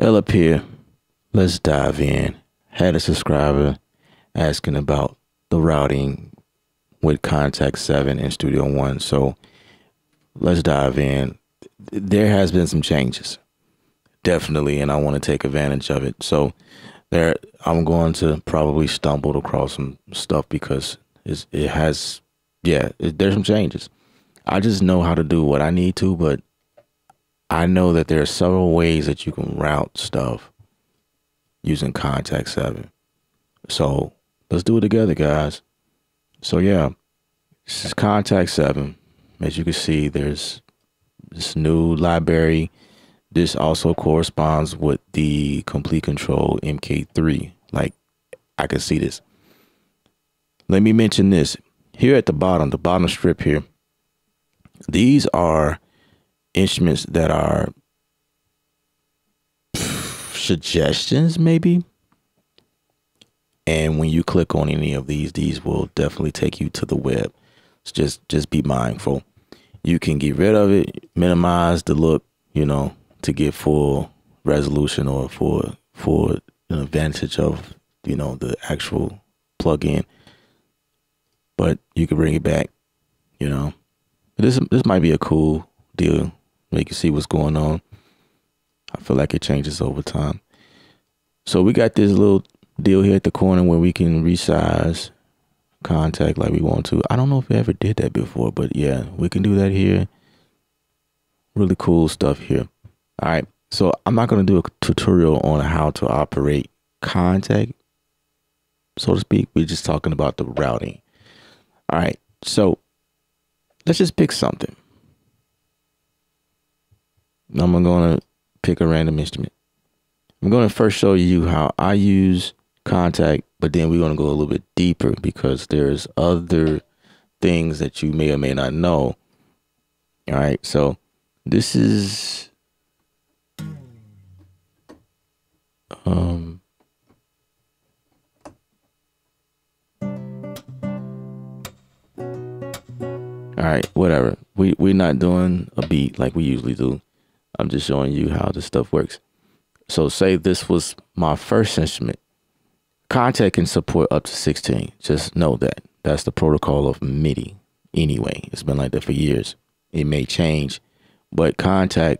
L up here. Let's dive in. Had a subscriber asking about the routing with Kontakt 7 and Studio One. So let's dive in. There has been some changes. Definitely, and I want to take advantage of it. So there I'm going to probably stumble across some stuff because it has yeah, it, there's some changes. I just know how to do what I need to, but I know that there are several ways that you can route stuff using Kontakt 7. So let's do it together, guys. So yeah, this is Kontakt 7. As you can see, there's this new library. This also corresponds with the Komplete Kontrol MK3. Like, I can see this. Let me mention this. Here at the bottom, the bottom strip here, these are instruments that are suggestions, maybe. And when you click on any of these, these will definitely take you to the web. So just just be mindful. You can get rid of it, minimize the look, you know, to get full resolution or for for an advantage of you know the actual plugin. But you can bring it back, you know. This this might be a cool deal. Make you see what's going on. I feel like it changes over time. So we got this little deal here at the corner where we can resize Kontakt like we want to. I don't know if we ever did that before, but yeah, we can do that here. Really cool stuff here. All right. So I'm not going to do a tutorial on how to operate Kontakt, so to speak. We're just talking about the routing. All right. So let's just pick something. I'm going to pick a random instrument. I'm going to first show you how I use Kontakt, but then we're going to go a little bit deeper because there's other things that you may or may not know. All right. So this is um All right, whatever. We we're not doing a beat like we usually do. I'm just showing you how this stuff works. So say this was my first instrument. Kontakt can support up to 16. Just know that. That's the protocol of MIDI anyway. It's been like that for years. It may change, but Kontakt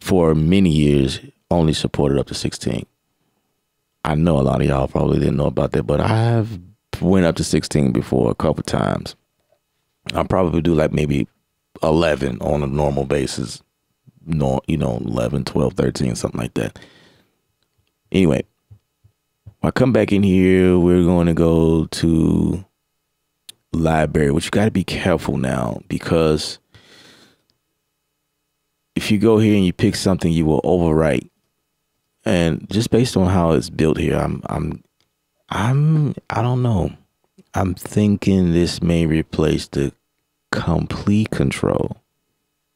for many years only supported up to 16. I know a lot of y'all probably didn't know about that, but I have went up to 16 before a couple times. I'll probably do like maybe 11 on a normal basis. No, you know, 11, 12, 13, something like that. Anyway, I come back in here, we're going to go to library, which you got to be careful now because if you go here and you pick something, you will overwrite. And just based on how it's built here, I'm, I'm, I'm, I don't know. I'm thinking this may replace the Komplete Kontrol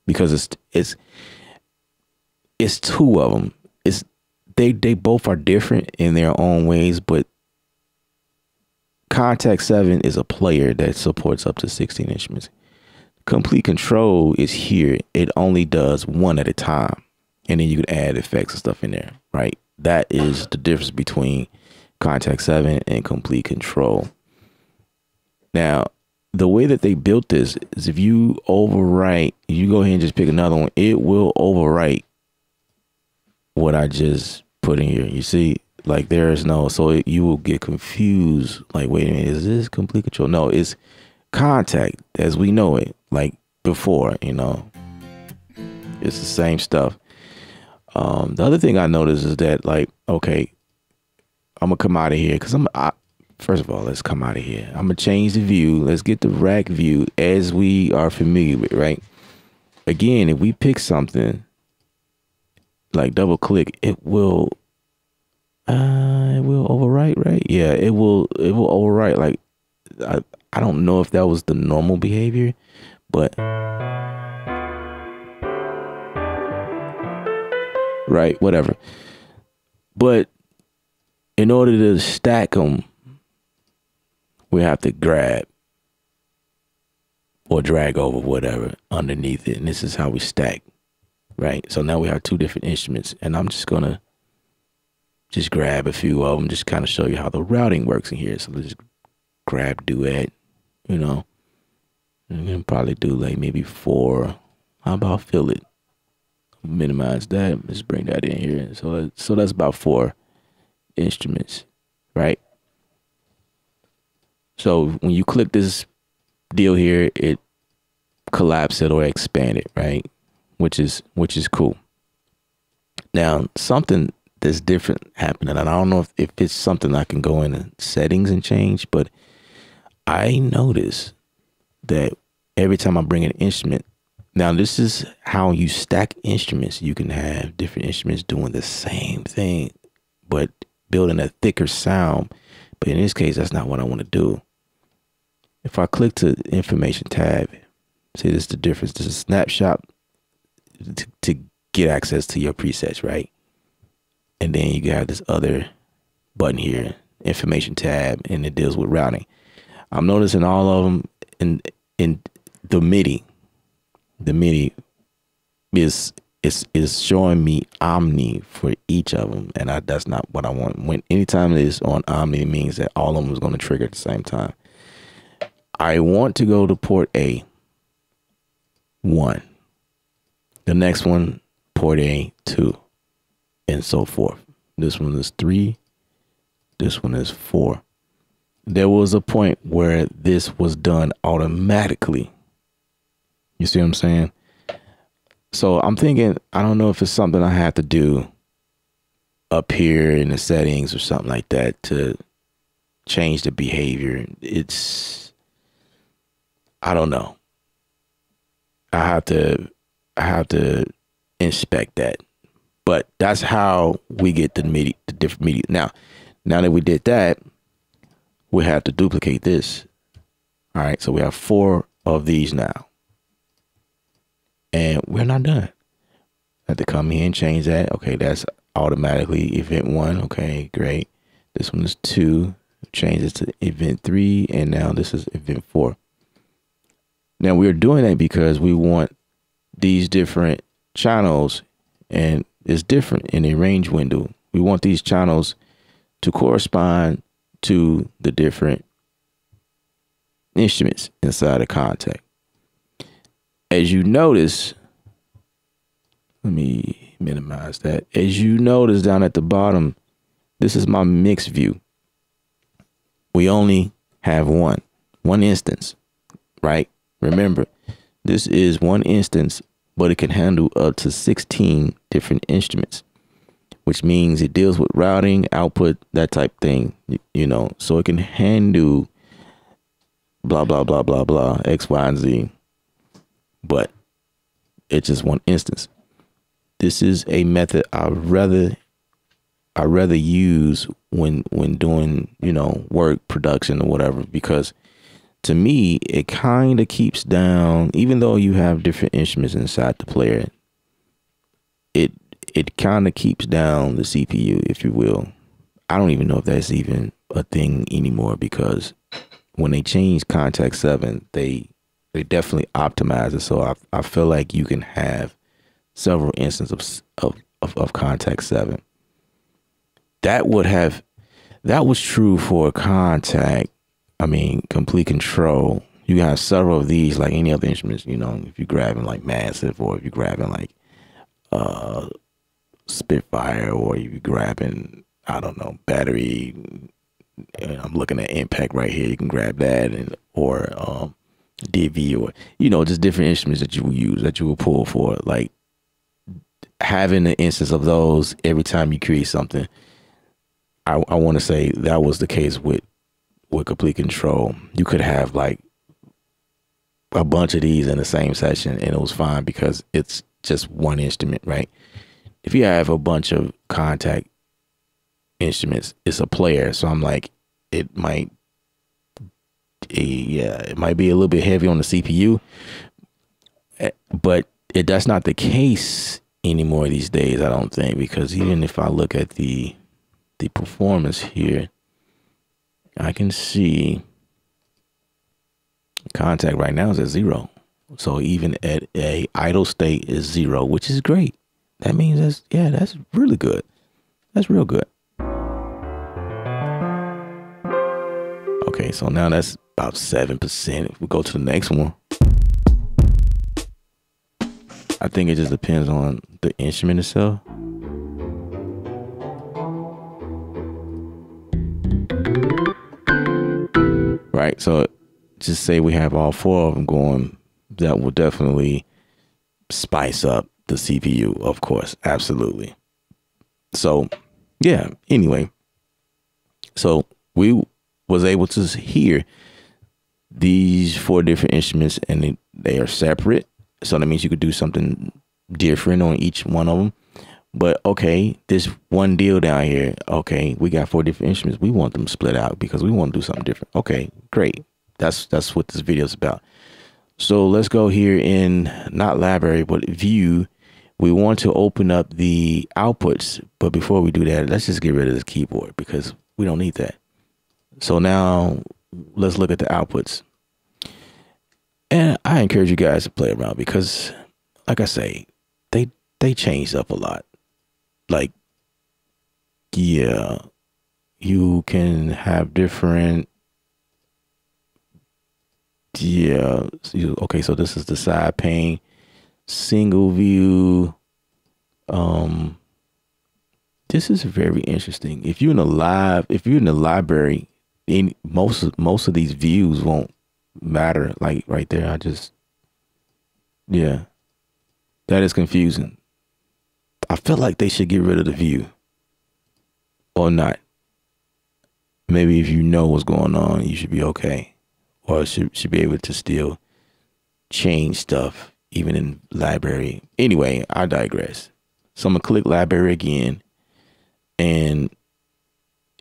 because it's it's it's two of them. It's they they both are different in their own ways, but Kontakt 7 is a player that supports up to 16 instruments. Komplete Kontrol is here. It only does one at a time. And then you can add effects and stuff in there, right? That is the difference between Kontakt 7 and Komplete Kontrol. Now, the way that they built this is if you overwrite, you go ahead and just pick another one, it will overwrite what I just put in here. You see, like there is no, so you will get confused. Like, wait a minute, is this Komplete Kontrol? No, it's Kontakt as we know it, like before, you know. It's the same stuff. Um, the other thing I noticed is that, like, okay, I'm gonna come out of here because I'm I, First of all, let's come out of here. I'm gonna change the view. Let's get the rack view as we are familiar with, right? Again, if we pick something like double click, it will uh it will overwrite, right? Yeah, it will it will overwrite. Like I I don't know if that was the normal behavior, but right, whatever. But in order to stack them we have to grab or drag over whatever underneath it. And this is how we stack right? So now we have two different instruments, and I'm just gonna just grab a few of them, just kind of show you how the routing works in here. So let's just grab duet, you know, and then probably do like maybe four. How about fill it? Minimize that. Let's bring that in here. So so that's about four instruments, right? So when you click this deal here, it collapse it or expand it, right? Which is which is cool. Now something that's different happening, and I don't know if, if it's something I can go in and settings and change, but I notice that every time I bring an instrument, now this is how you stack instruments. You can have different instruments doing the same thing, but building a thicker sound. But in this case, that's not what I want to do. If I click to information tab, see this is the difference. This is snapshot to, to get access to your presets, right? And then you have this other button here, information tab, and it deals with routing. I'm noticing all of them in in the MIDI. The MIDI is is is showing me Omni for each of them, and I, that's not what I want. When anytime it is on Omni, it means that all of them is going to trigger at the same time. I want to go to port A one. The next one, port A two, and so forth. This one is three. This one is four there was a point where this was done automatically. You see what I'm saying? So I'm thinking, I don't know if it's something I have to do up here in the settings or something like that to change the behavior. It's, I don't know. I have to, I have to inspect that. But that's how we get the media, the different media. Now, now that we did that, we have to duplicate this. All right, so we have four of these now. And we're not done. I have to come here and change that. Okay, that's automatically event one. Okay, great. This one is two. Change to event three. And now this is event four. Now we're doing that because we want these different channels and it's different in a range window. We want these channels to correspond to the different instruments inside of Kontakt. As you notice, let me minimize that. As you notice down at the bottom, this is my mix view. We only have one, one instance, right? Remember, this is one instance, but it can handle up to 16 different instruments which means it deals with routing, output, that type thing, you know, so it can handle blah, blah, blah, blah, blah, X, Y, and Z. But it's just one instance. This is a method I rather I rather use when when doing, you know, work production or whatever, because to me, it kind of keeps down, even though you have different instruments inside the player, it it kind of keeps down the CPU, if you will. I don't even know if that's even a thing anymore because when they changed Kontakt 7, they they definitely optimize it. So I, I feel like you can have several instances of, of, of, of Kontakt 7. That would have, that was true for Kontakt. I mean, Komplete Kontrol. You have several of these, like any other instruments, you know, if you're grabbing like massive or if you're grabbing like uh Spitfire or you're grabbing, I don't know, battery. I'm looking at Impact right here. You can grab that and or um, DV or you know just different instruments that you will use that you will pull for like having an instance of those every time you create something. I I want to say that was the case with with Komplete Kontrol. You could have like a bunch of these in the same session and it was fine because it's just one instrument, right? if you have a bunch of Kontakt instruments, it's a player. So I'm like, it might, yeah, it might be a little bit heavy on the CPU, eh, but it that's not the case anymore these days. I don't think because even if I look at the the performance here, I can see Kontakt right now is at zero. So even at a idle state is zero, which is great. That means that's yeah, that's really good. That's real good. Okay, so now that's about 7%. If we go to the next one, I think it just depends on the instrument itself. Right, so just say we have all four of them going, that will definitely spice up the CPU, of course, absolutely. So, yeah, anyway, so we was able to hear these four different instruments and they, they are separate. So that means you could do something different on each one of them. But okay, this one deal down here, okay, we got four different instruments. We want them split out because we want to do something different. Okay, great. That's that's what this video is about. So let's go here in not library, but view. We want to open up the outputs, but before we do that, let's just get rid of this keyboard because we don't need that. So now let's look at the outputs. And I encourage you guys to play around because like I say, they they changed up a lot. Like yeah, you can have different yeah, okay, so this is the side pane single view um this is very interesting. If you're in a live, if you're in the library in most most of these views won't matter. Like right there, I just yeah, that is confusing. I feel like they should get rid of the view or not. Maybe if you know what's going on, you should be okay, or should should be able to still change stuff even in library. Anyway, I digress. So I'm gonna click library again, and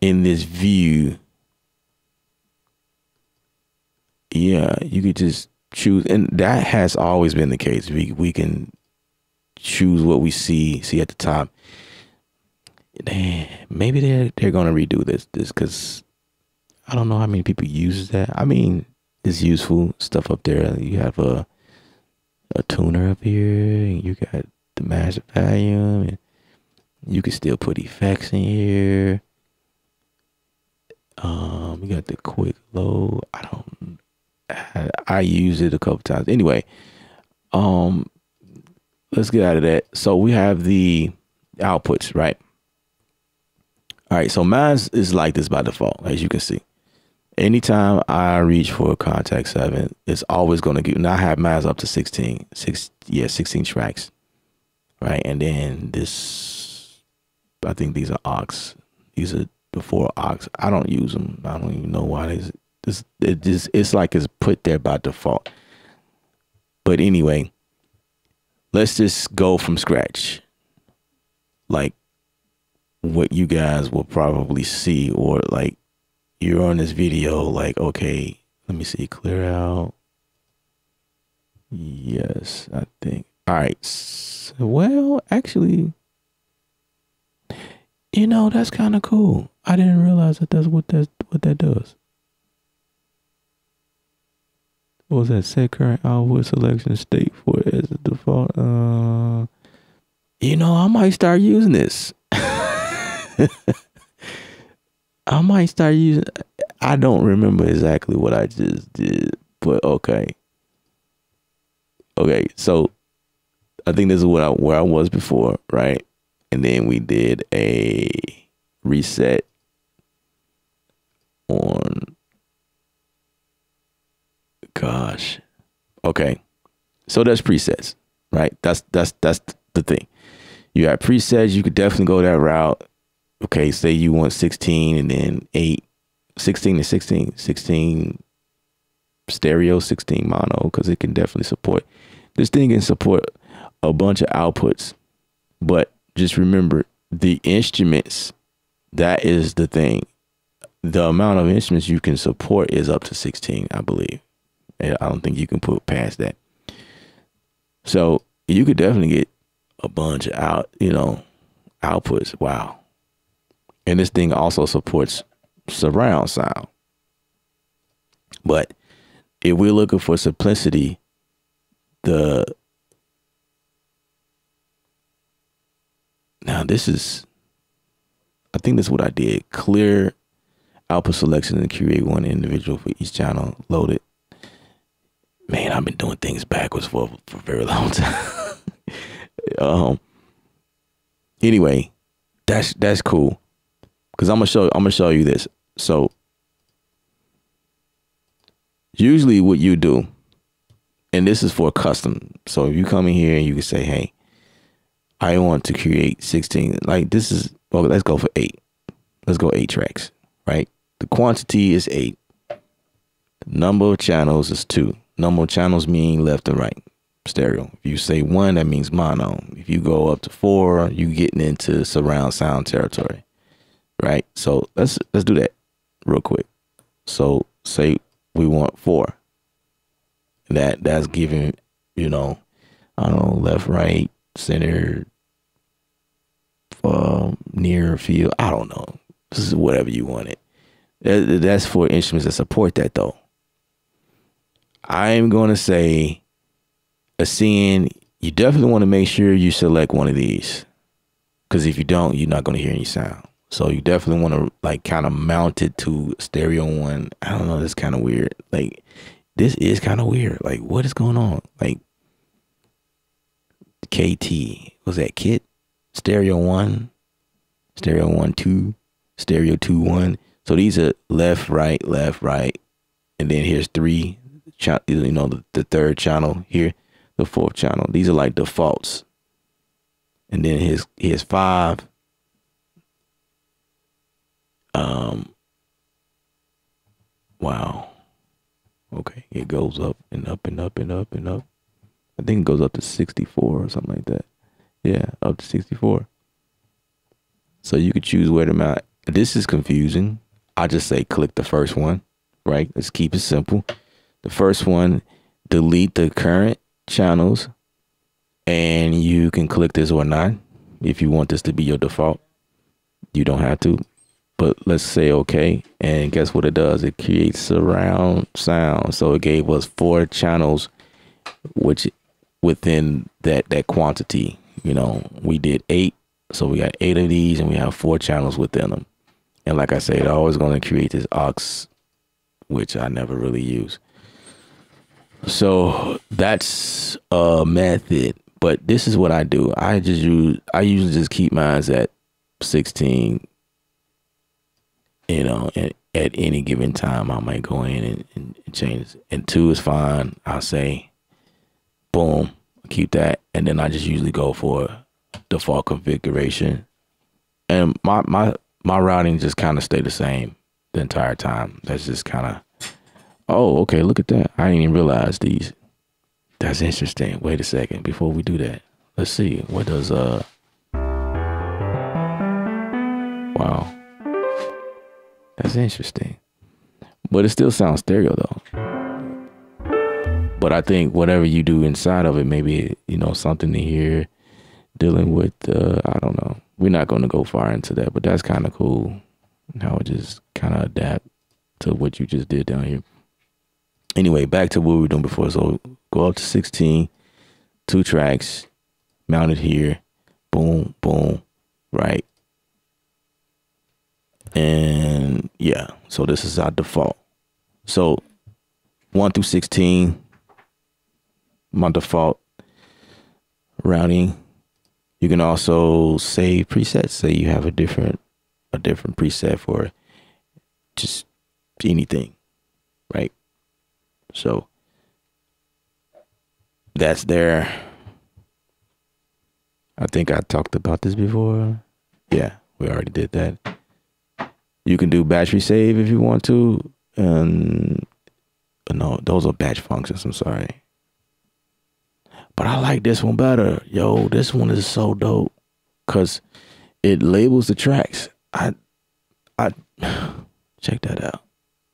in this view yeah, you could just choose, and that has always been the case. We we can choose what we see see at the top. Maybe they're they're gonna redo this this because I don't know how many people use that. I mean, it's useful stuff up there. You have a a tuner up here, and you got the master volume, and you can still put effects in here. Um, you got the quick load. I don't I used it a couple times. Anyway, um, let's get out of that. So we have the outputs, right? All right, so mine is like this by default, as you can see. Anytime I reach for a Kontakt 7, it's always going to give, now I have mine up to 16, six, yeah, 16 tracks, right? And then this, I think these are aux. These are the four aux. I don't use them. I don't even know why they this it just it's like it's put there by default. But anyway, let's just go from scratch. Like what you guys will probably see or like you're on this video like okay, let me see clear out. Yes, I think. All right. Well, actually you know, that's kind of cool. I didn't realize that that's what that what that does. What was that set current output selection state for as a default? Uh you know i might start using this. I might start using i don't remember exactly what i just did but okay. Okay so i think this is what I, where i was before right? And then we did a reset on gosh. Okay. So there's presets, right? That's that's that's the thing. You have presets, you could definitely go that route. Okay, say you want 16 and then 8, 16 and 16, 16 stereo, 16 mono, because it can definitely support. This thing can support a bunch of outputs. But just remember the instruments, that is the thing. The amount of instruments you can support is up to 16, I believe. I don't think you can put past that. So you could definitely get a bunch of out, you know, outputs. Wow. And this thing also supports surround sound. But if we're looking for simplicity, the now this is I think that's what I did. Clear output selection and create one individual for each channel. Load it. Man, I've been doing things backwards for for a very long time. um. Anyway, that's that's cool. Cause I'm gonna show I'm gonna show you this. So usually what you do, and this is for custom. So if you come in here and you can say, hey, I want to create 16, like this is well, let's go for eight. Let's go eight tracks, right? The quantity is eight. The number of channels is two. Number of channels mean left and right stereo. If you say one, that means mono. If you go up to four, you getting into surround sound territory. Right? So let's let's do that real quick. So say we want four. That that's giving, you know, I don't know, left, right, center, um, near field. I don't know. This is whatever you want it. That's for instruments that support that though. I'm going to say a scene, you definitely want to make sure you select one of these. Because if you don't, you're not going to hear any sound. So you definitely want to like kind of mount it to stereo one. I don't know. That's kind of weird. Like this is kind of weird. Like what is going on? Like KT was that kit? Stereo one, stereo one two, stereo two one. So these are left, right, left, right, and then here's three. You know the, the third channel here the fourth channel. These are like defaults. And then his his five. Um wow. Okay. It goes up and up and up and up and up. I think it goes up to 64 or something like that. Yeah, up to 64. So you could choose where to mount. This is confusing. I just say click the first one, right? Let's keep it simple. The first one, delete the current channels and you can click this or not if you want this to be your default. You don't have to, but let's say okay. And guess what it does? It creates surround sound. So it gave us four channels, which within that that quantity, you know, we did eight. So we got eight of these and we have four channels within them. And like I said, always going to create this aux, which I never really use. So that's a method, but this is what I do. I just use I usually just keep mine at 16. You know, and at any given time I might go in and, and, and change. And two is fine. I'll say boom, keep that. And then I just usually go for default configuration. And my my my routing just kind of stay the same the entire time. That's just kind of Oh, okay. Look at that. I didn't even realize these. That's interesting. Wait a second. Before we do that, let's see. What does uh? Wow. That's interesting. But it still sounds stereo though. But I think whatever you do inside of it, maybe you know something to hear, dealing with. Uh, I don't know. We're not going to go far into that, but that's kind of cool. How it just kind of adapt to what you just did down here anyway, back to what we were doing before. So go up to 16, two tracks, mounted here, boom, boom, right. And yeah, so this is our default. So one through 16, my default routing. You can also save presets. Say you have a different a different preset for just anything, right? So that's there. I think I talked about this before. Yeah, we already did that. You can do battery save if you want to. And no, those are batch functions. I'm sorry. But I like this one better. Yo, this one is so dope. Cause it labels the tracks. I I check that out.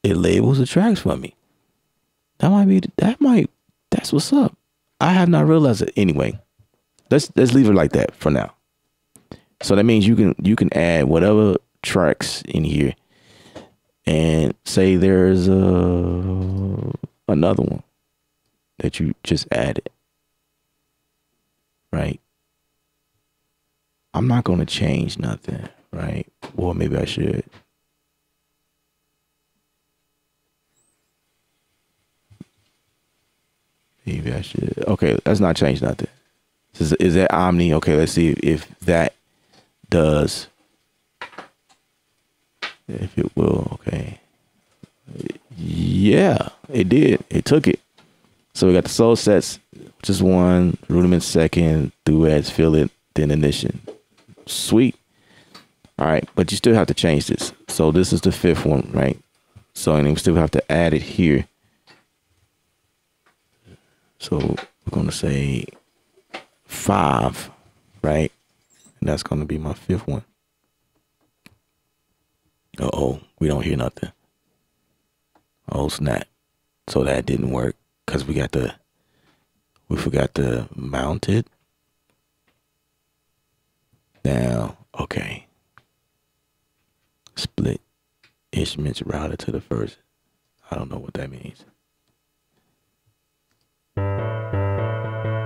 It labels the tracks for me. That might be that might that's what's up. I have not realized it. Anyway, let's let's leave it like that for now. So that means you can you can add whatever tracks in here and say there's a another one that you just added right? I'm not going to change nothing, right? Or maybe I should. Maybe I should. Okay, let's not change nothing. Is, is that Omni? Okay, let's see if that does. If it will, okay. Yeah, it did. It took it. So we got the soul sets, just one, rudiment second, duets, fill it, then ignition. Sweet. All right, but you still have to change this. So this is the fifth one, right? So and we still have to add it here. So we're gonna say five, right? And that's gonna be my fifth one. Uh oh, we don't hear nothing. Oh snap. So that didn't work because we got the we forgot to mount it. Now, okay. Split instruments routed to the first. I don't know what that means.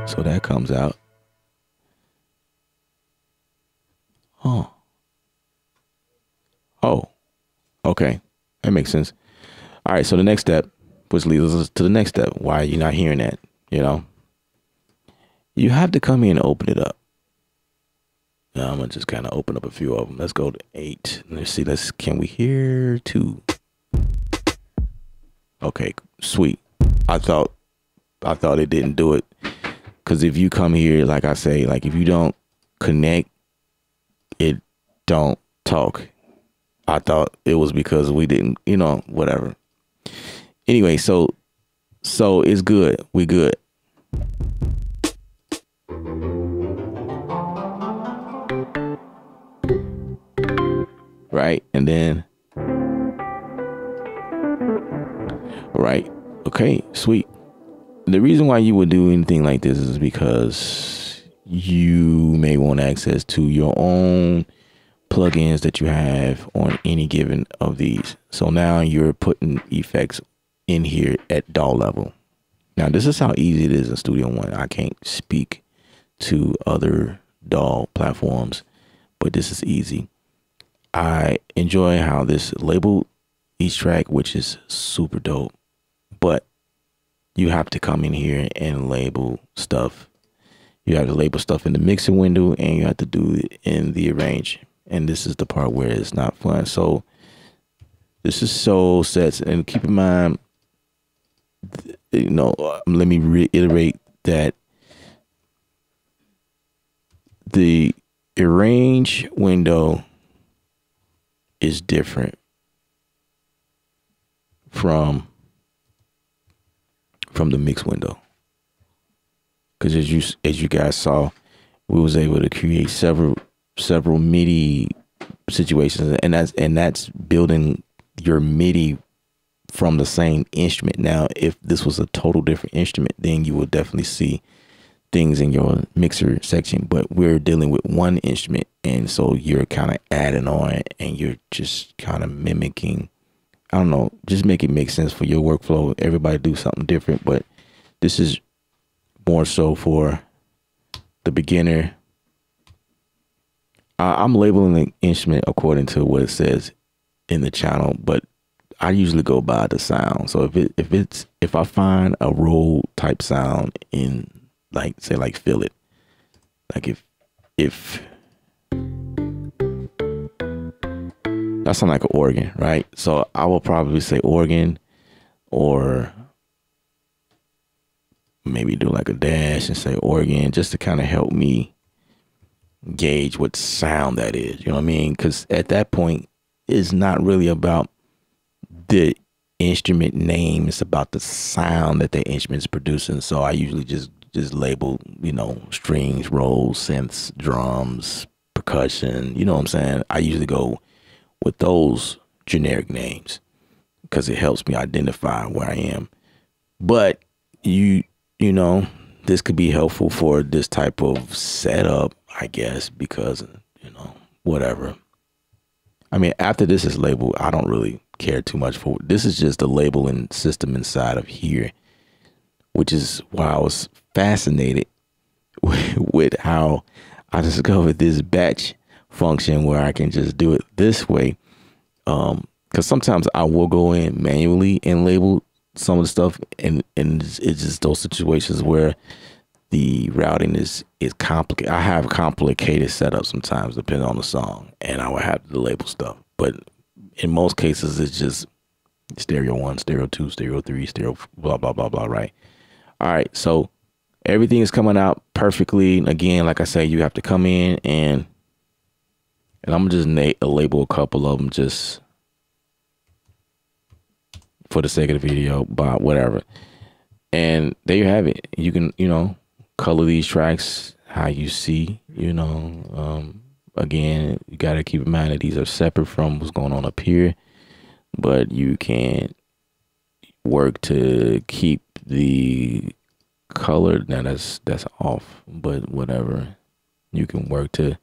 So that comes out. Oh. Oh. Okay. That makes sense. All right. So the next step, which leads us to the next step. Why are you not hearing that? You know? You have to come in and open it up. Now I'm gonna just kind of open up a few of them. Let's go to eight. Let's see. Let's can we hear two? Okay, sweet. I thought I thought it didn't do it because if you come here, like I say, like if you don't connect, it don't talk. I thought it was because we didn't, you know, whatever. Anyway, so so it's good. We good. right? And then, right? Okay, sweet. The reason why you would do anything like this is because you may want access to your own plugins that you have on any given of these. So now you're putting effects in here at DAW level. Now, this is how easy it is in Studio One. I can't speak to other DAW platforms, but this is easy. I enjoy how this labeled each track, which is super dope. But you have to come in here and label stuff. You have to label stuff in the mixing window and you have to do it in the arrange. And this is the part where it's not fun. So this is soul sets. And keep in mind, you know, um, let me reiterate that the arrange window is different from from the mix window because as you as you guys saw we was able to create several several midi situations and that's and that's building your midi from the same instrument now if this was a total different instrument then you will definitely see things in your mixer section, but we're dealing with one instrument. And so you're kind of adding on and you're just kind of mimicking. I don't know, just make it make sense for your workflow. Everybody do something different, but this is more so for the beginner. I, I'm labeling the instrument according to what it says in the channel, but I usually go by the sound. So if it if it's if I find a roll type sound in like say like fill it like if if that sound like an organ right so i will probably say organ or maybe do like a dash and say organ just to kind of help me gauge what sound that is you know what i mean because at that point it's not really about the instrument name it's about the sound that the instrument is producing so i usually just just label, you know, strings, rolls, synths, drums, percussion. You know what I'm saying? I usually go with those generic names because it helps me identify where I am. But you, you know, this could be helpful for this type of setup, I guess, because, you know, whatever. I mean, after this is labeled, I don't really care too much for this is just the labeling system inside of here, which is why I was fascinated with how I discovered this batch function where I can just do it this way. Um, because sometimes I will go in manually and label some of the stuff, and and it's, it's just those situations where the routing is is complicated. I have complicated setups sometimes depending on the song, and I will have to label stuff. But in most cases, it's just stereo one, stereo two, stereo three, stereo blah blah blah blah. Right. All right. So everything is coming out perfectly. Again, like I say, you have to come in and and I'm just na- label a couple of them just for the sake of the video, but whatever. And there you have it. You can, you know, color these tracks how you see, you know. Um, again, you got to keep in mind that these are separate from what's going on up here, but you can work to keep the color. Now that's that's off, but whatever. You can work to,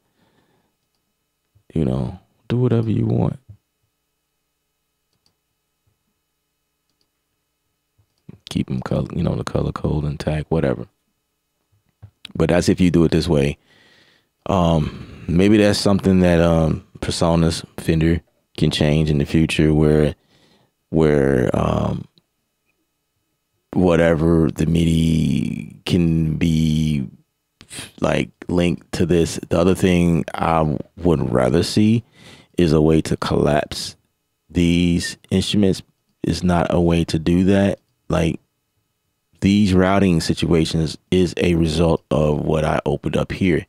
you know, do whatever you want. keep them color, you know, the color code intact, whatever. But that's if you do it this way. Um, maybe that's something that um PreSonus Fender can change in the future where where um whatever the MIDI can be like linked to this. The other thing I would rather see is a way to collapse these instruments. Is not a way to do that. Like these routing situations is a result of what I opened up here.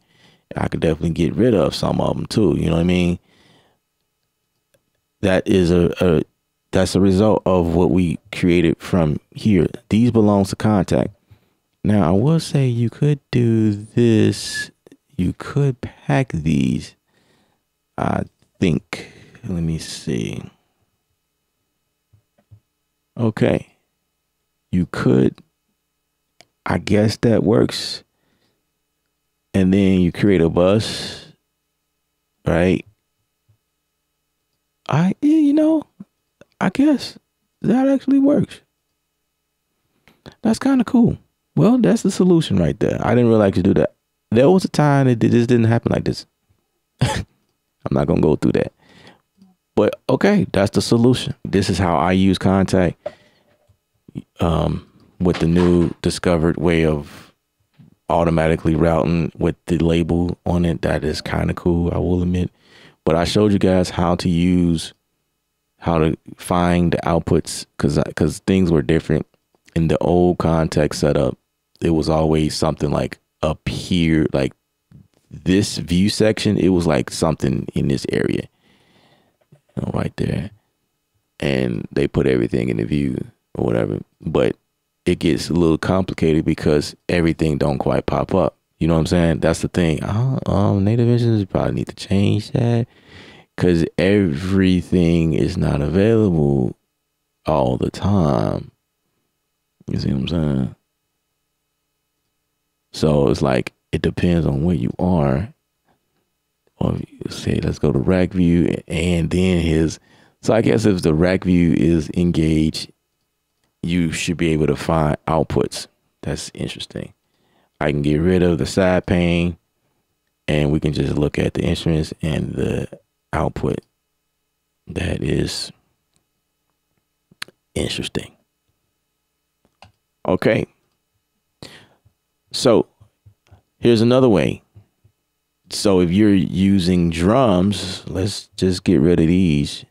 I could definitely get rid of some of them too. You know what I mean? That is a, a that's a result of what we created from here. These belongs to Kontakt. Now I will say you could do this. You could pack these. I think. Let me see. Okay. You could I guess that works. And then you create a bus, right? I, you know, I guess that actually works. That's kind of cool. Well, that's the solution right there. I didn't realize you do that. There was a time that this didn't happen like this. I'm not gonna go through that. But okay, that's the solution. This is how I use Kontakt Um, with the new discovered way of automatically routing with the label on it. That is kind of cool, I will admit. But I showed you guys how to use, how to find the outputs because because things were different in the old Kontakt setup. It was always something like up here, like this view section. It was like something in this area, you know, right there, and they put everything in the view or whatever. But it gets a little complicated because everything don't quite pop up. You know what I'm saying? That's the thing. Uh, um, native visions probably need to change that because everything is not available all the time. You see what I'm saying? So it's like it depends on where you are. Or say, let's go to rack view, and then his. So I guess if the rack view is engaged you should be able to find outputs. That's interesting. I can get rid of the side pane and we can just look at the instruments and the output. That is interesting. Okay. So here's another way. So if you're using drums, let's just get rid of these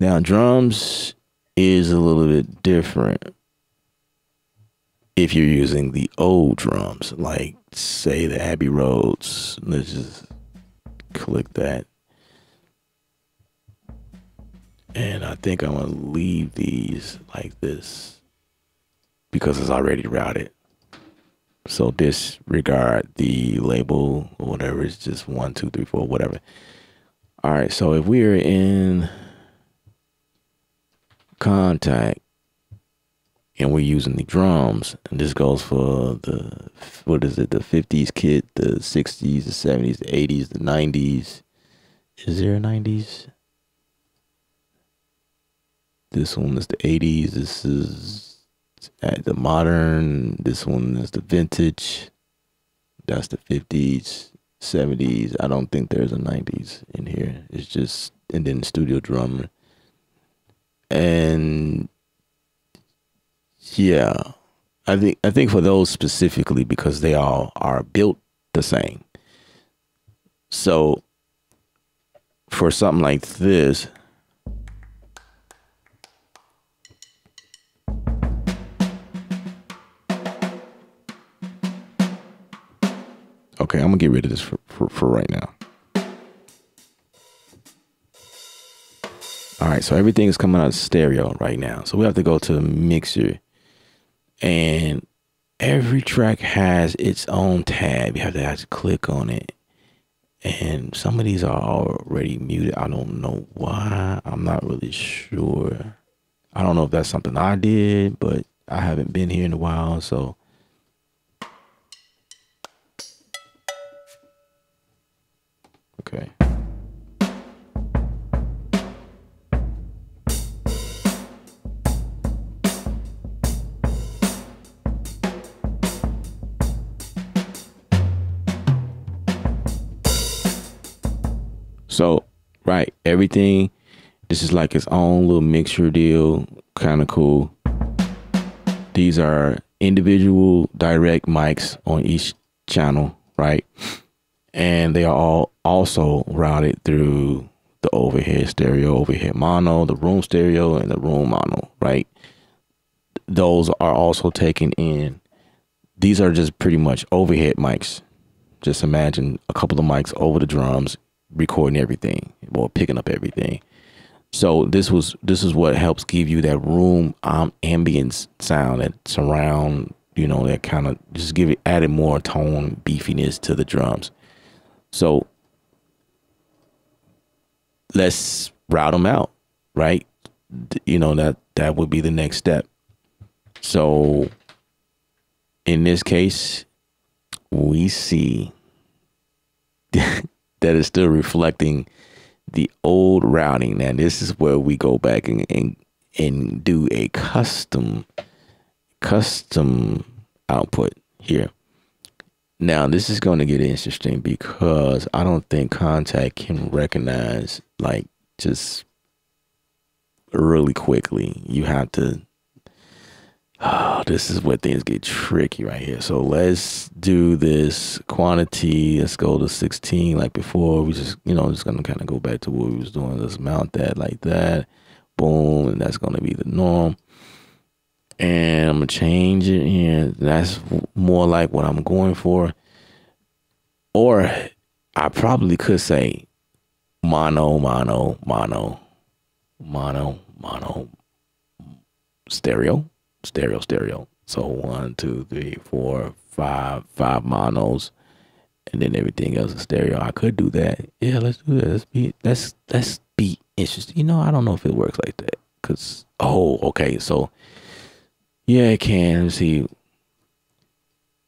Now, drums is a little bit different if you're using the old drums, like say the Abbey Roads. Let's just click that. And I think I'm gonna leave these like this because it's already routed. So disregard the label or whatever. It's just one, two, three, four, whatever. All right. So if we're in Kontakt and we're using the drums and this goes for the what is it the 50s kit the 60s the 70s the 80s the 90s is there a 90s this one is the 80s this is at the modern. This one is the vintage. That's the 50s, 70s. I don't think there's a 90s in here. It's just and then studio drummer. And yeah, I think I think for those specifically because they all are built the same. So for something like this, Okay, I'm gonna get rid of this for, for, for right now. All right, so everything is coming out of stereo right now. So we have to go to the mixer and every track has its own tab. You have to have to click on it. And some of these are already muted. I don't know why. I'm not really sure. I don't know if that's something I did, but I haven't been here in a while, so Okay. So, right, everything. This is like its own little mixture deal. Kind of cool. These are individual direct mics on each channel, right? And they are all also routed through the overhead stereo, overhead mono, the room stereo, and the room mono, right? Those are also taken in. These are just pretty much overhead mics. Just imagine a couple of mics over the drums, recording everything or picking up everything. So this was this is what helps give you that room um, ambience sound, that surround, you know, that kind of just give it added more tone beefiness to the drums. So let's route them out, right? You know that that would be the next step. So in this case, we see that is still reflecting the old routing. And this is where we go back and, and and do a custom custom output here. Now, this is going to get interesting because I don't think Kontakt can recognize like just really quickly. You have to. Oh, this is where things get tricky right here. So let's do this quantity. Let's go to 16 like before. We just, you know, I'm just going to kind of go back to what we was doing. Let's mount that like that. Boom. And that's going to be the norm and I'm gonna change it and that's more like what I'm going for. Or I probably could say mono, mono, mono, mono, mono, stereo, stereo, stereo. So one, two, three, four, five, five monos, and then everything else is stereo. I could do that. Yeah, let's do that. Let's be let's let's be interesting. You know, I don't know if it works like that. Cause oh, okay, so yeah, it can. Let's see.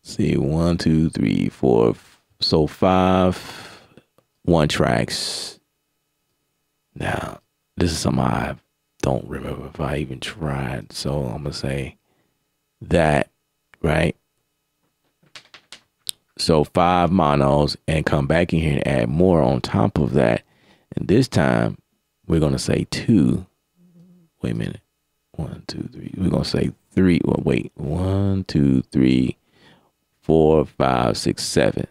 see, one, two, three, four. So five one tracks. Now, this is something I don't remember if I even tried. So I'm gonna say that, right? So five monos and come back in here and add more on top of that. And this time we're gonna say two. Wait a minute. One, two, three. We're gonna say three. Well, wait. One, two, three, four, five, six, seven.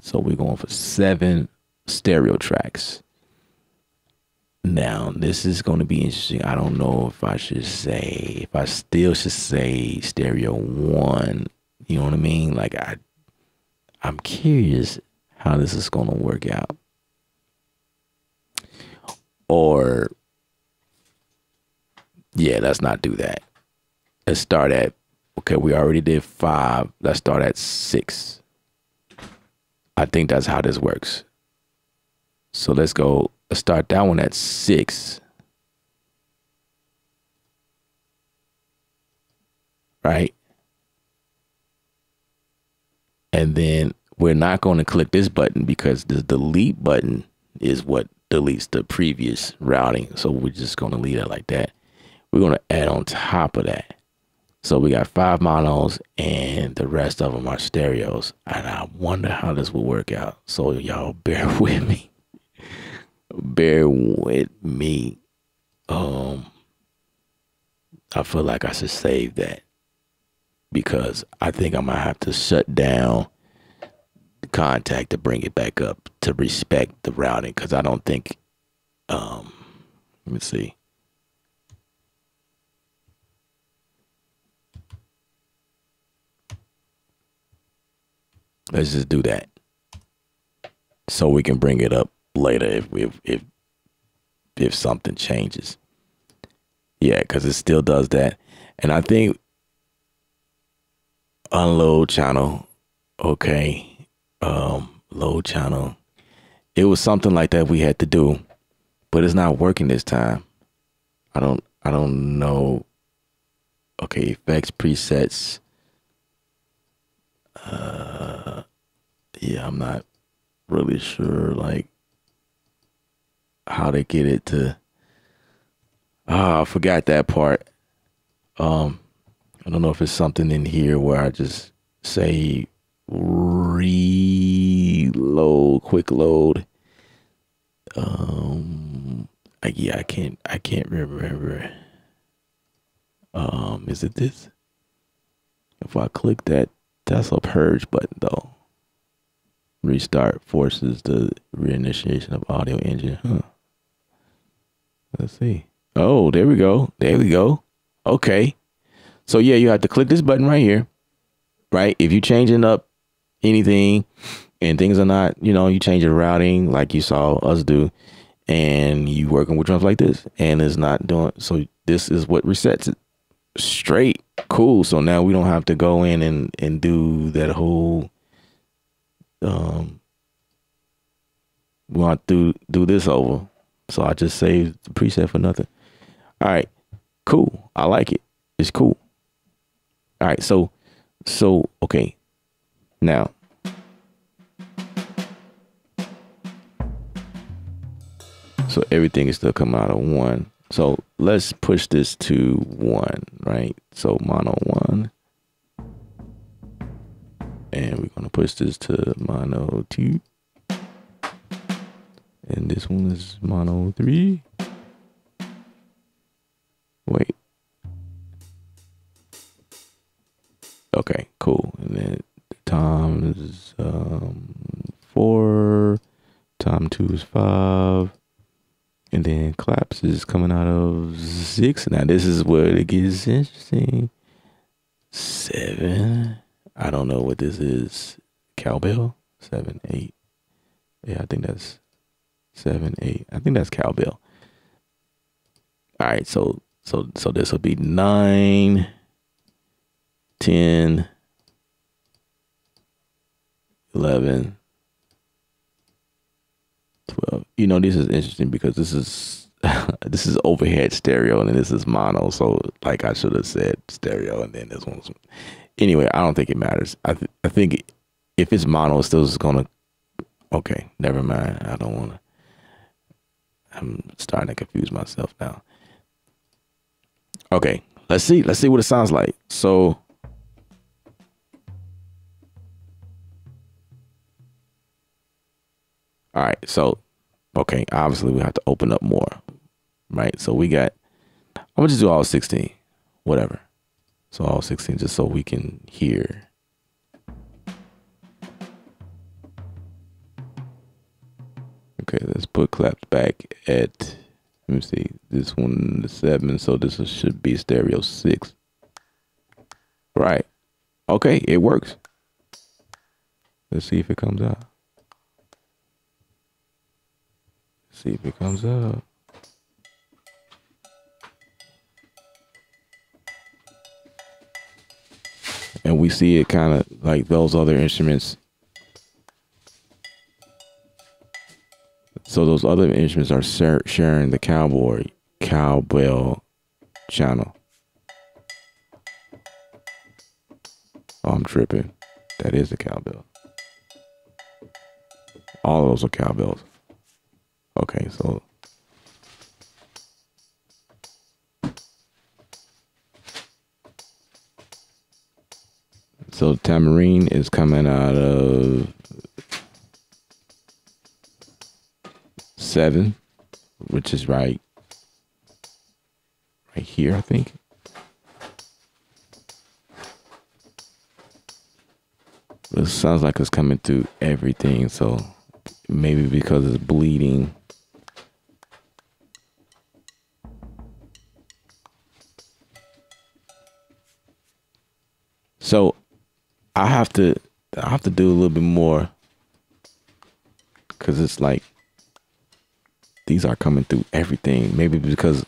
So we're going for seven stereo tracks. Now, this is going to be interesting. I don't know if I should say, if I still should say stereo one. You know what I mean? Like I, I'm curious how this is going to work out. Or yeah, let's not do that. Let's start at, okay, we already did five. Let's start at six. I think that's how this works. So let's go, let's start that one at six. Right? And then we're not going to click this button because the delete button is what deletes the previous routing. So we're just going to leave it like that we're going to add on top of that So we got five monos and the rest of them are stereos. And I wonder how this will work out. So y'all bear with me. bear with me. Um I feel like I should save that because I think I'm gonna have to shut down the Kontakt to bring it back up to respect the routing because I don't think um let me see. Let's just do that. So we can bring it up later if if if if something changes. Yeah, because it still does that. And I think unload channel, okay. Um, load channel. It was something like that we had to do, but it's not working this time. I don't I don't know. Okay, effects presets. Uh yeah, I'm not really sure like how to get it to ah, I forgot that part. Um I don't know if it's something in here where I just say reload, quick load. Um I, yeah, I can't I can't remember. Um is it this? If I click that that's a purge button though restart forces the reinitiation of audio engine. Huh. Let's see. Oh, there we go. There we go. Okay. So yeah, you have to click this button right here. Right? If you're changing up anything and things are not, you know, you change your routing like you saw us do, and you working with drums like this, and it's not doing so this is what resets it straight. Cool. So now we don't have to go in and, and do that whole um, we want to do, do this over. So I just saved the preset for nothing. All right, cool. I like it. It's cool. All right, so so okay. Now So everything is still coming out of one. So let's push this to one, right? So mono one. And we're gonna push this to mono two. And this one is mono three. Wait. Okay cool. And then tom is um four. Tom two is five and then claps is coming out of six now this is where it gets interesting seven I don't know what this is. Cowbell? Seven, eight. Yeah, I think that's seven, eight. I think that's cowbell. All right, so so so this will be nine, ten, eleven, twelve. You know, this is interesting because this is this is overhead stereo and then this is mono. So like I should have said stereo and then this one's anyway, I don't think it matters. I th- I think if it's mono, it's still gonna. Okay, never mind. I don't want to. I'm starting to confuse myself now. Okay, let's see. Let's see what it sounds like. So. All right, so okay, obviously we have to open up more, right? So we got. I'm gonna just do all 16, whatever. So all 16 just so we can hear. Okay, let's put claps back at, let me see, this one the seven, so this should be stereo six. Right. Okay, it works. Let's see if it comes out. Let's see if it comes up. and we see it kind of like those other instruments. So those other instruments are sharing the cowboy cowbell channel. Oh, I'm tripping. That is a cowbell. All of those are cowbells. Okay, so So Tamarine is coming out of seven, which is right right here, I think. It sounds like it's coming through everything, so maybe because it's bleeding. So I have to I have to do a little bit more because it's like these are coming through everything. Maybe because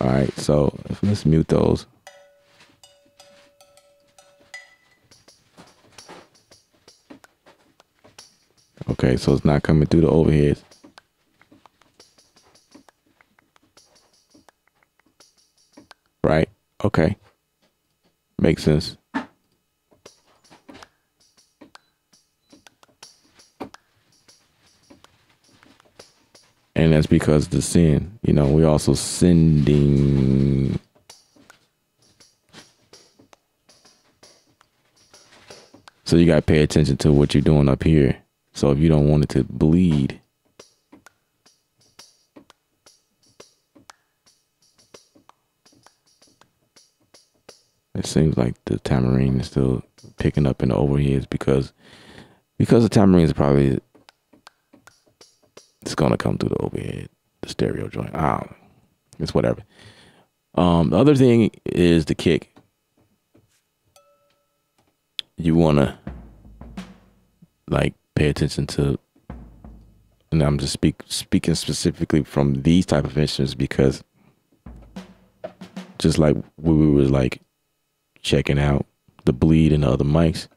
All right, so let's mute those. Okay, so it's not coming through the overheads. Right? Okay. Makes sense. and that's because the sin. You know, we also sending. So you got to pay attention to what you're doing up here. So if you don't want it to bleed, seems like the tamarine is still picking up in the overheads because because the tamarine is probably it's gonna come through the overhead, the stereo joint. Ah, it's whatever. Um, the other thing is the kick. You wanna like pay attention to, and I'm just speak speaking specifically from these type of instruments because just like we were like checking out the bleed and the other mics.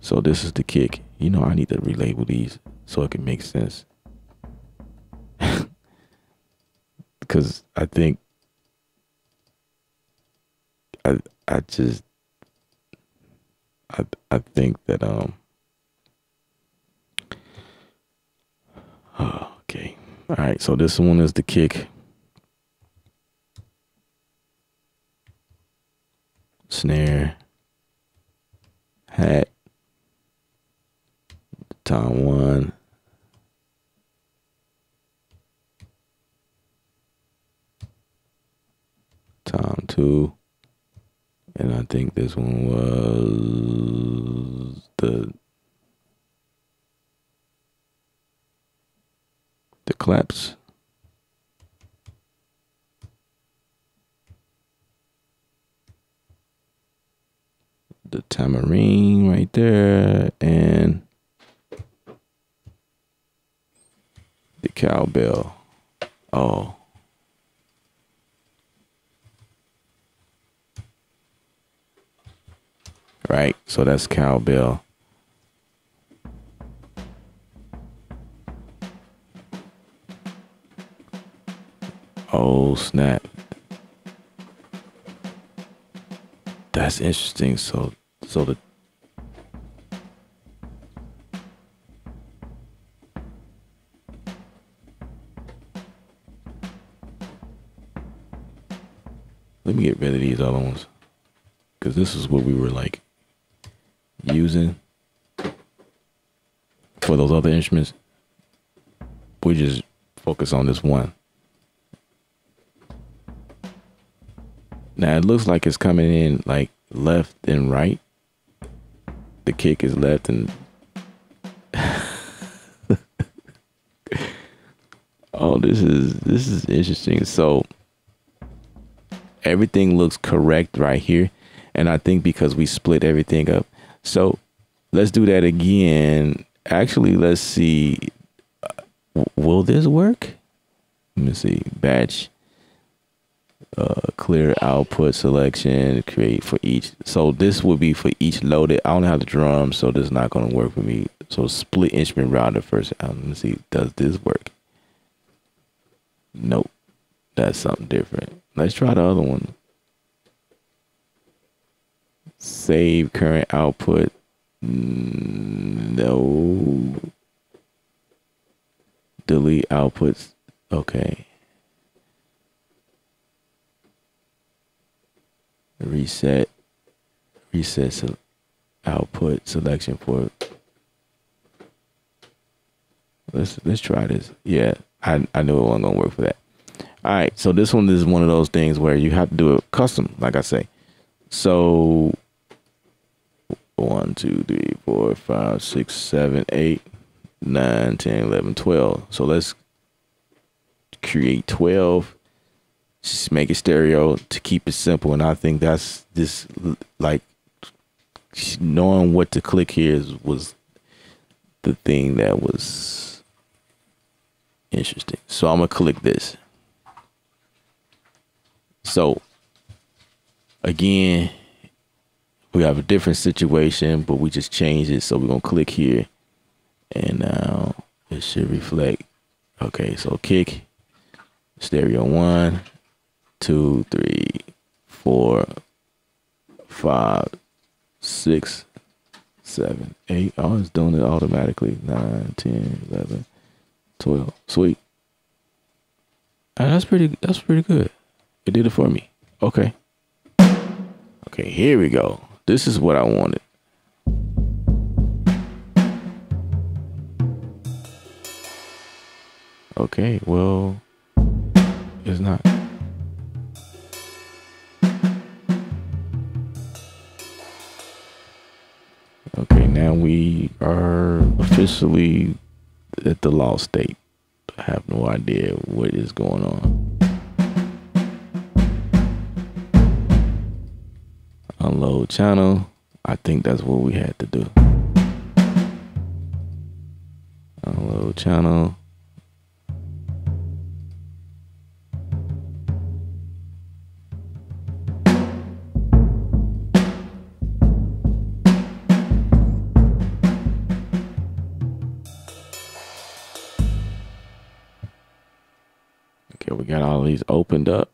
So this is the kick you know, I need to relabel these so it can make sense. because I think I I just I I think that um oh, okay. All right, so this one is the kick. Snare. Hat. time one. Time two. And I think this one was the the claps. The tamarine right there and The cowbell. Oh. Right, so that's cowbell. Oh snap. That's interesting. So so the Let me get rid of these other ones. Because this is what we were like using for those other instruments. We just focus on this one. Now it looks like it's coming in like left and right. The kick is left and oh this is this is interesting. So everything looks correct right here. And I think because we split everything up. So let's do that again. Actually, let's see. Uh, will this work? Let me see. Batch. Uh, clear output selection. Create for each. So this would be for each loaded. I don't have the drums, so this is not going to work for me. So split instrument router first. Um, let me see. Does this work? Nope. That's something different. Let's try the other one. Save current output. No. delete outputs. Okay. Reset. Reset se- output selection for. Let's let's try this. Yeah, I I knew it wasn't gonna work for that. All right, so this one is one of those things where you have to do it custom, like I say. So one, two, three, four, five, six, seven, eight, nine, ten, eleven, twelve. So let's create 12 just make it stereo to keep it simple. And i think that's this like knowing what to click here is, was the thing that was interesting. So i'm gonna click this. So again we have a different situation but we just changed it. So we're gonna click here and now it should reflect. Okay so kick stereo one, two, three, four, five, six, seven, eight. Oh, it's doing it automatically. Nine, ten, eleven, twelve. Sweet. Uh, that's pretty. That's pretty good. It did it for me. Okay. Okay, here we go. This is what I wanted. Okay, well, it's not. Now we are officially at the lost state. I have no idea what is going on. Unload channel. I think that's what we had to do. Unload channel. Got all these opened up.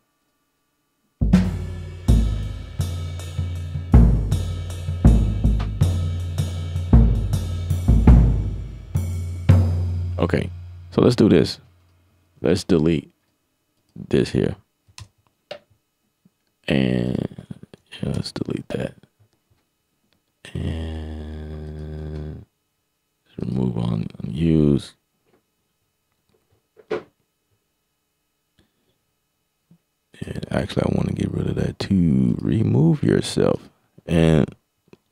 Okay, so let's do this. Let's delete this here. And yeah, let's delete that. And remove on use. And actually, I want to get rid of that to remove yourself. And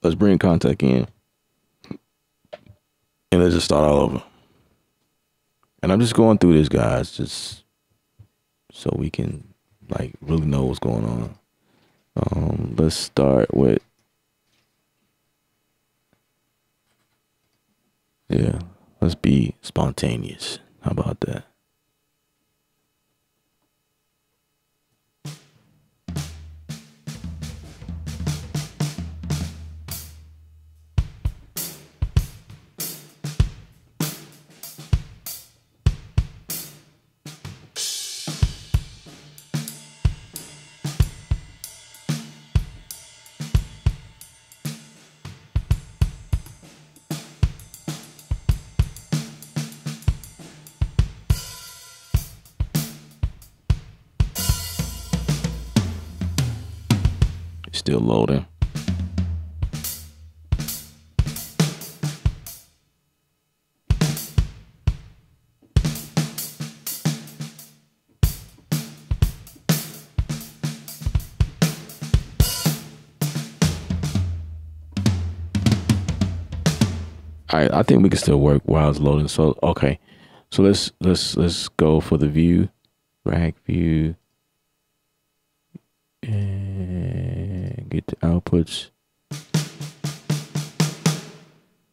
let's bring Kontakt in. And let's just start all over. And I'm just going through this, guys, just so we can like really know what's going on. Um, let's start with yeah. Let's be spontaneous. How about that? Loading. Right, I think we can still work while it's loading. So okay, so let's let's let's go for the view, rack view, and get the outputs.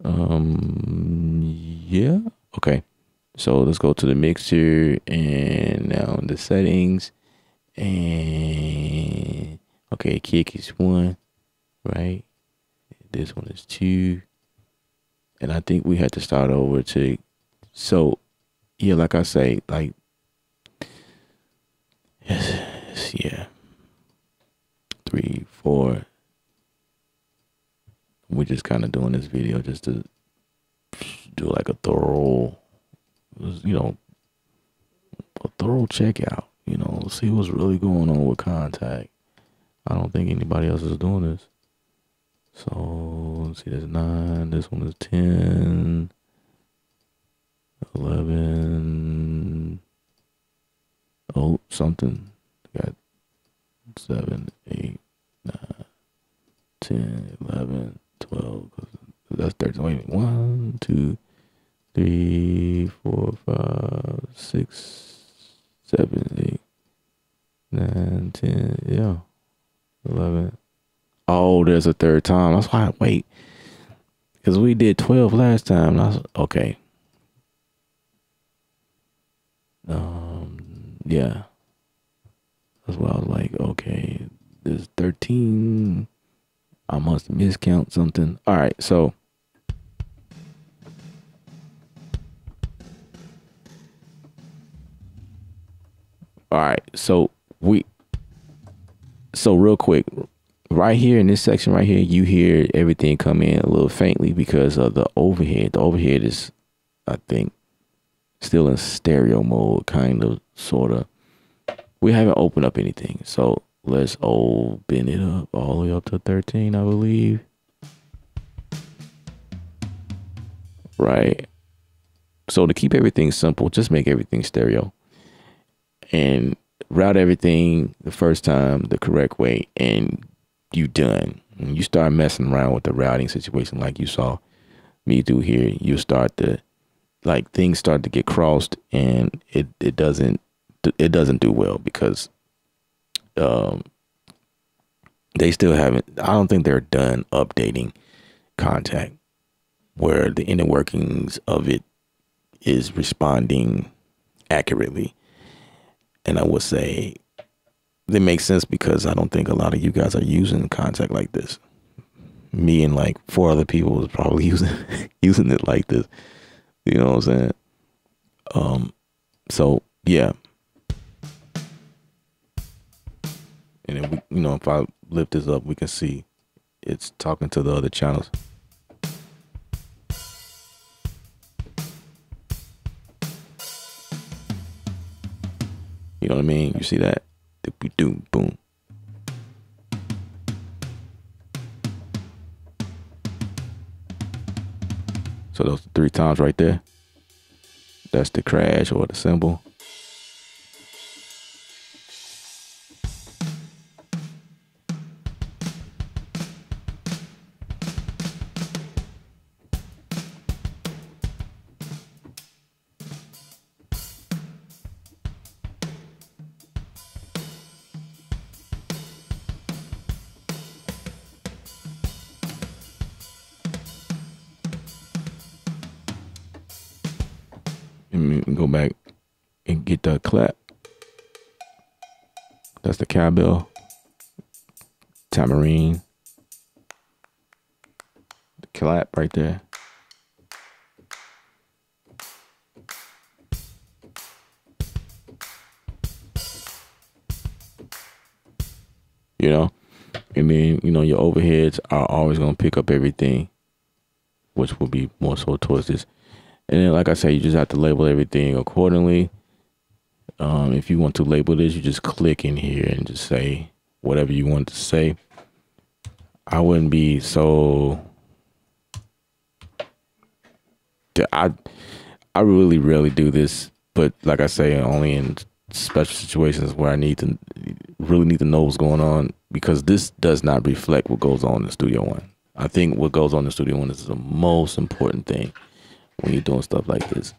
Um, yeah, okay. So let's go to the mixer and now the settings, and okay, kick is one, right? This one is two and I think we had to start over to so yeah, like I say, like yes, yeah. Three, four. We're just kinda doing this video just to do like a thorough you know, a thorough checkout. You know, see what's really going on with Kontakt. I don't think anybody else is doing this. So let's see, there's nine. This one is ten. 11 oh something got 7 8 9 10 11 12 that's 13 wait a minute. 1 2 3 4 5 6 7 8 9 10 yeah. 11 oh there's a third time. That's why I wait. Because we did 12 last time. Was, okay. Um, yeah. That's why I was like, okay, there's 13. I must miscount something. All right, so. All right, so we. So real quick, right here in this section right here, you hear everything come in a little faintly because of the overhead. The overhead is, I think, still in stereo mode, kind of, sort of. We haven't opened up anything, so let's open it up all the way up to 13, I believe. Right. So to keep everything simple, just make everything stereo and route everything the first time the correct way and you done. When you start messing around with the routing situation like you saw me do here, you start to like things start to get crossed and it it doesn't it doesn't do well because um they still haven't I don't think they're done updating Kontakt, where the inner workings of it is responding accurately and I would say it makes sense because I don't think a lot of you guys are using Kontakt like this. Me and like four other people was probably using using it like this. You know what I'm saying? Um, so yeah. And then we, you know, if I lift this up, we can see it's talking to the other channels. You know what I mean? You see that? Boom, boom. So those three times right there. That's the crash or the cymbal. Clap. That's the cowbell. Tambourine. The clap right there. You know? And then, you know, your overheads are always going to pick up everything, which will be more so towards this and then, like I said, you just have to label everything accordingly. Um, if you want to label this, you just click in here and just say whatever you want to say. I wouldn't be so. I I really rarely do this, but like I say, only in special situations where I need to really need to know what's going on because this does not reflect what goes on in Studio One. I think what goes on in Studio One is the most important thing when you're doing stuff like this.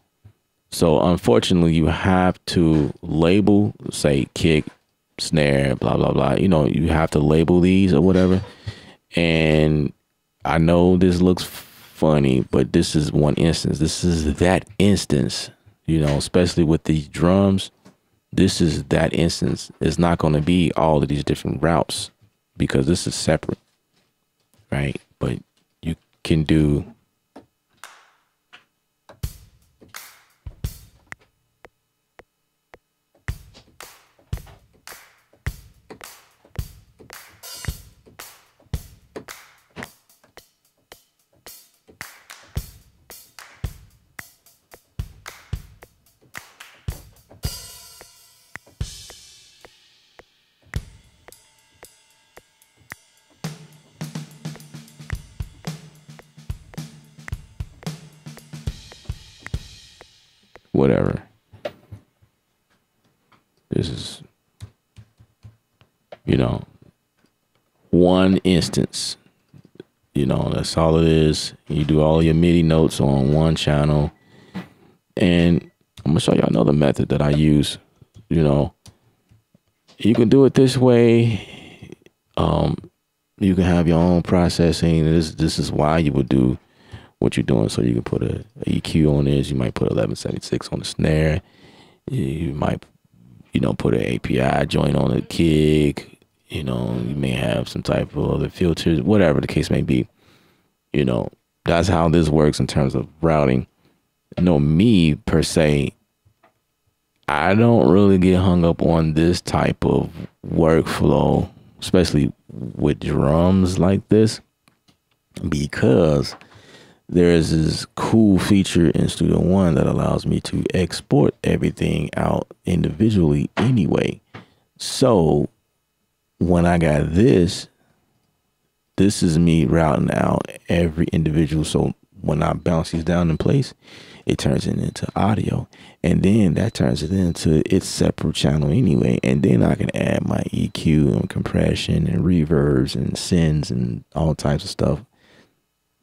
So unfortunately, you have to label, say kick, snare, blah blah blah. You know, you have to label these or whatever. And I know this looks funny, but this is one instance. This is that instance. You know, especially with these drums, this is that instance. It's not going to be all of these different routes because this is separate, right? But you can do whatever. This is, you know, one instance. You know, that's all it is. You do all your MIDI notes on one channel. And I'm gonna show y'all another method that I use. You know, you can do it this way. Um, you can have your own processing. This this is why you would do what you're doing. So you can put a, a EQ on this. You might put 1176 on the snare. You might, you know, put an API joint on the kick. You know, you may have some type of other filters, whatever the case may be. You know, that's how this works in terms of routing. You know, me per se, I don't really get hung up on this type of workflow, especially with drums like this, because there is this cool feature in Studio One that allows me to export everything out individually anyway. So when I got this, this is me routing out every individual. So when I bounce these down in place, it turns it into audio. And then that turns it into its separate channel anyway. And then I can add my EQ and compression and reverbs and sends and all types of stuff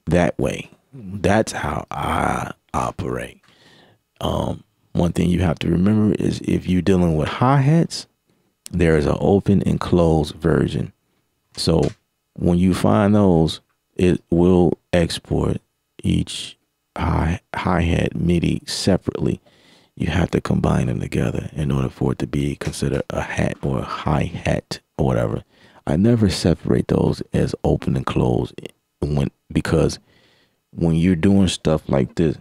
that way. That's how I operate. Um, one thing you have to remember is if you're dealing with hi hats, there is an open and closed version. So when you find those, it will export each hi hat MIDI separately. You have to combine them together in order for it to be considered a hat or a hi hat or whatever. I never separate those as open and closed when because when you're doing stuff like this,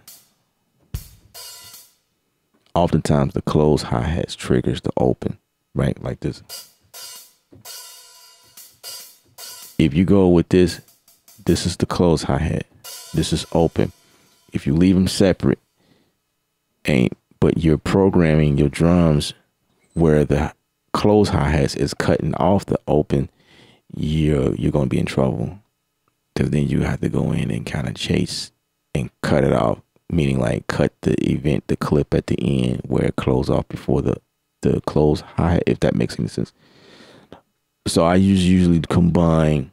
oftentimes the closed hi hats triggers the open, right? Like this. If you go with this, this is the closed hi hat. This is open. If you leave them separate, ain't but you're programming your drums where the closed hi hats is cutting off the open, you're you're gonna be in trouble because then you have to go in and kind of chase and cut it off meaning like cut the event the clip at the end where it close off before the the close high, if that makes any sense. So i use usually combine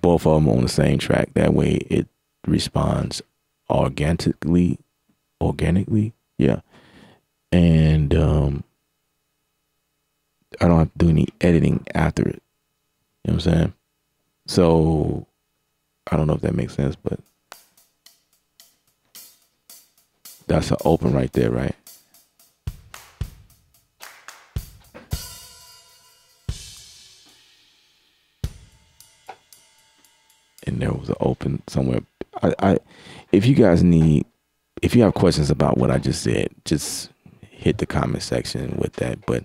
both of them on the same track. That way it responds organically organically yeah. And um i don't have to do any editing after it. You know what i'm saying? So I don't know if that makes sense, but that's an open right there, right? And there was an open somewhere. I, I, if you guys need, if you have questions about what I just said, just hit the comment section with that. But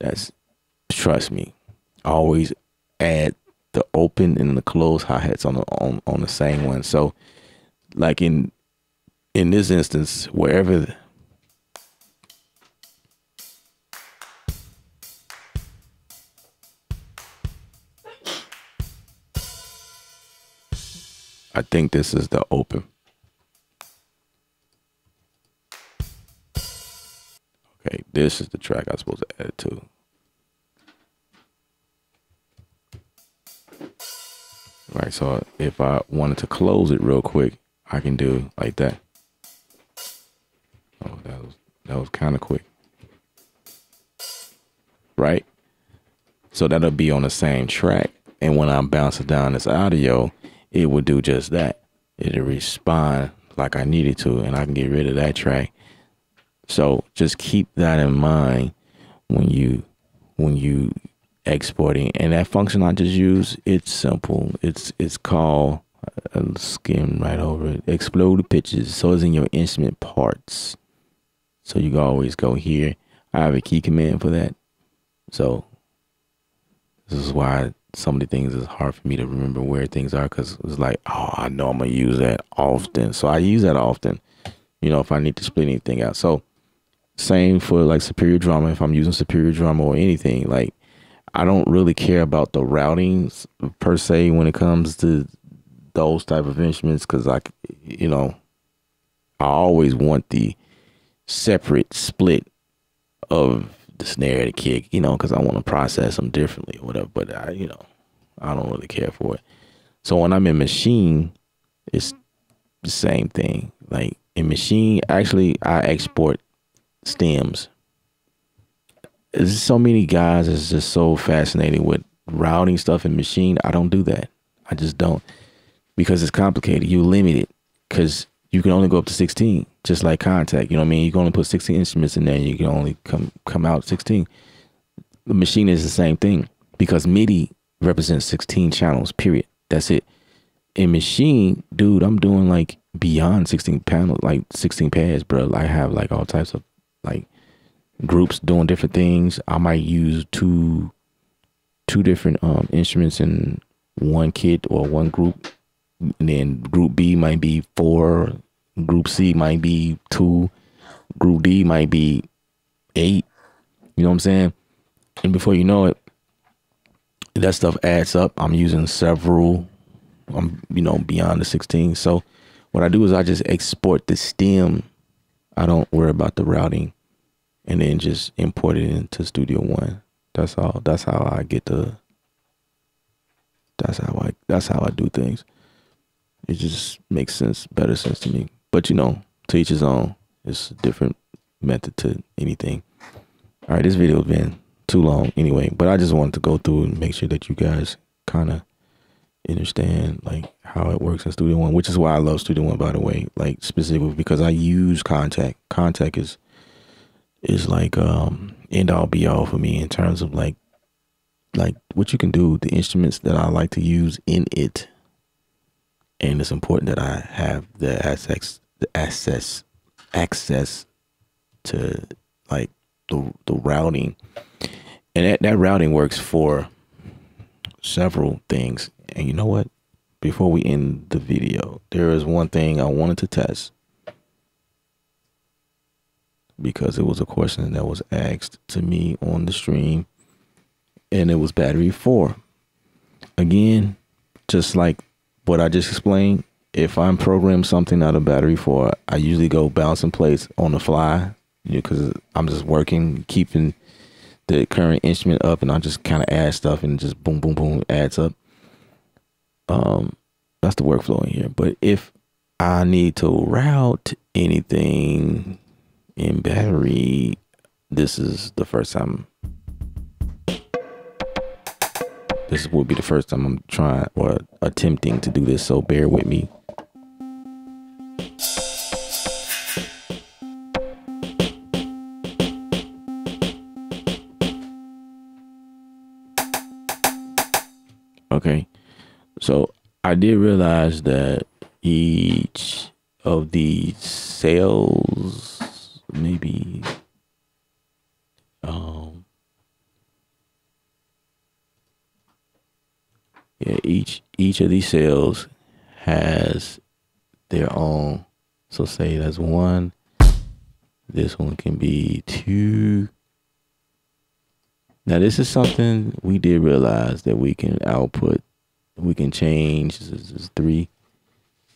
that's, trust me, always add the open and the closed hi hats on the on on the same one. So, like in in this instance, wherever. The, I think this is the open. Okay, this is the track I'm supposed to add to. Right, so if I wanted to close it real quick, I can do like that. Oh, that was that was kind of quick. Right? So that'll be on the same track. And when I'm bouncing down this audio, it will do just that. It'll respond like I needed to, and I can get rid of that track. So just keep that in mind when you when you exporting and that function I just use it's simple. It's it's called I'll uh, skim right over it. Explode pitches so it's in your instrument parts. So you can always go here. I have a key command for that. So this is why some of the things is hard for me to remember where things are because it's like oh I know I'm gonna use that often. So I use that often you know if I need to split anything out. So same for like Superior Drummer. If I'm using Superior Drummer or anything like I don't really care about the routings per se when it comes to those type of instruments because I, you know, I always want the separate split of the snare, the kick, you know, because I want to process them differently or whatever. But I, you know, I don't really care for it. So when I'm in Maschine, it's the same thing. Like in Maschine, actually, I export stems. So many guys is just so fascinating with routing stuff in Maschine. I don't do that. I just don't because it's complicated. You limit it because you can only go up to 16, just like Kontakt. You know what I mean? You can only put 16 instruments in there and you can only come come out 16. The Maschine is the same thing because MIDI represents 16 channels, period. That's it. In Maschine, dude, I'm doing like beyond 16 panels, like 16 pads, bro. I have like all types of like groups doing different things. I might use two two different um instruments in one kit or one group and then group B might be four, group C might be two, group D might be eight. You know what I'm saying? And before you know it, that stuff adds up. I'm using several, I'm you know beyond the 16. So what I do is I just export the stem. I don't worry about the routing, and then just import it into Studio One. That's all. That's how I get the. That's how I. That's how I do things. It just makes sense, better sense to me. But you know, to each his own. It's a different method to anything. All right, this video has been too long anyway, but I just wanted to go through and make sure that you guys kind of understand like how it works in Studio One, which is why I love Studio One, by the way. Like specifically because I use Kontakt. Kontakt is is like um end all be all for me in terms of like like what you can do, the instruments that I like to use in it and it's important that I have the access, the access, access to like the the routing, and that that routing works for several things. And you know what? Before we end the video, there is one thing I wanted to test because it was a question that was asked to me on the stream, and it was battery four. Again, just like what I just explained, if I'm programming something out of battery four, I usually go bounce in place on the fly because you know, I'm just working, keeping the current instrument up, and I just kind of add stuff and just boom, boom, boom, adds up. Um, that's the workflow in here. But if I need to route anything in battery, this is the first time This will be the first time I'm trying or attempting to do this, so bear with me. Okay, so I did realize that each of these cells, maybe um, yeah, each each of these cells has their own. So say that's one. This one can be two. Now this is something we did realize that we can output, we can change. This is three,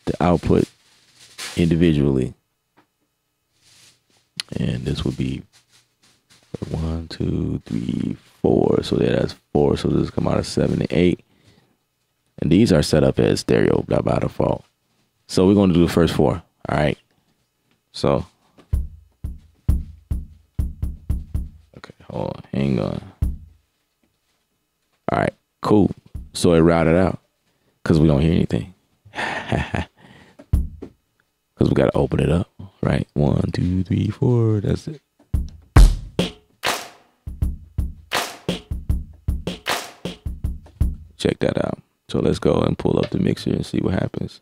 the output individually, and this would be one, two, three, four. So there that's four. So this come out of seven and eight. And these are set up as stereo by default. So we're going to do the first four. All right. So. Okay, hold on. Hang on. All right, cool. So it routed out because we don't hear anything. Because we got to open it up. Right. One, two, three, four. That's it. Check that out. So let's go and pull up the mixer and see what happens.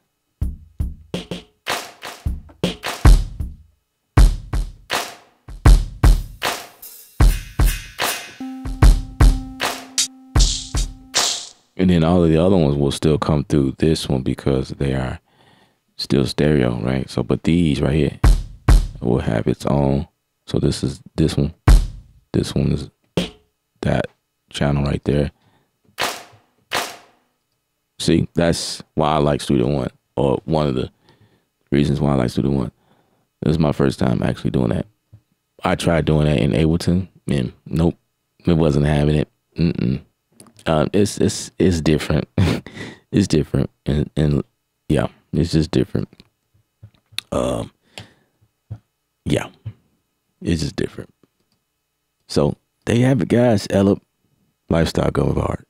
And then all of the other ones will still come through this one because they are still stereo, right? So, but these right here will have its own. So this is this one. This one is that channel right there. See, that's why I like Studio One, or one of the reasons why I like Studio One. This is my first time actually doing that. I tried doing that in Ableton, and nope, it wasn't having it. Mm-mm. Um, it's it's it's different. it's different, and and yeah, it's just different. Um, yeah, it's just different. So there you have it, guys. Ella, lifestyle going hard.